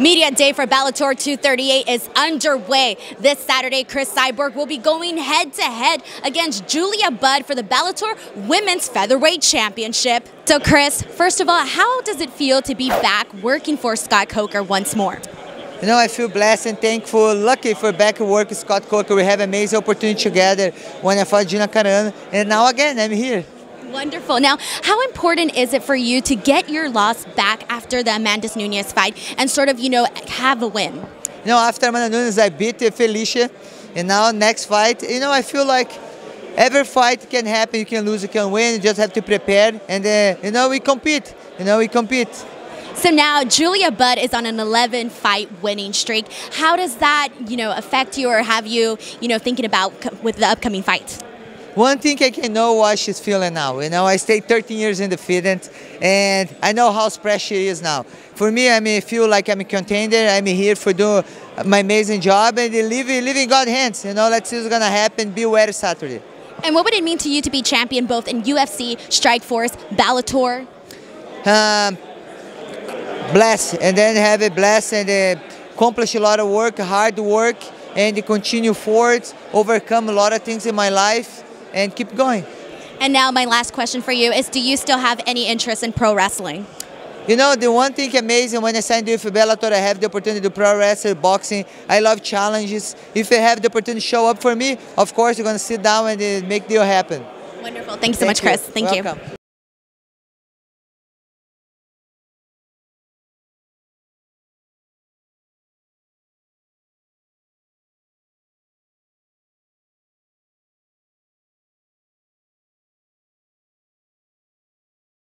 Media day for Bellator 238 is underway. This Saturday, Cris Cyborg will be going head to head against Julia Budd for the Bellator Women's Featherweight Championship. So, Cris, first of all, how does it feel to be back working for Scott Coker once more? You know, I feel blessed and thankful, lucky for back at work Scott Coker. We have amazing opportunity together when I fought Gina Carano, and now again, I'm here. Wonderful. Now, how important is it for you to get your loss back after the Amanda Nunes fight and sort of, you know, have a win? You know, after Amanda Nunes, I beat Felicia, and now next fight, you know, I feel like every fight can happen. You can lose, you can win. You just have to prepare, and uh, you know, we compete. You know, we compete. So now Julia Budd is on an 11 fight winning streak. How does that, you know, affect you or have you, you know, thinking about with the upcoming fights? One thing I can know what she's feeling now. You know, I stayed 13 years in the fitness, and I know how special she is now. For me, I mean, feel like I'm a contender. I'm here for doing my amazing job and living, living God's hands. You know, let's see what's gonna happen. Be aware Saturday. And what would it mean to you to be champion both in UFC, Strikeforce, Bellator? Um, bless, and then have a bless and uh, accomplish a lot of work, hard work, and continue forward, overcome a lot of things in my life and keep going. And now my last question for you is do you still have any interest in pro wrestling? You know, the one thing amazing when I signed with Bellator, I have the opportunity to pro wrestle, boxing. I love challenges. If you have the opportunity to show up for me, of course, you're going to sit down and uh, make deal happen. Wonderful. Thanks so Thank much, Cris. Thank Welcome. you.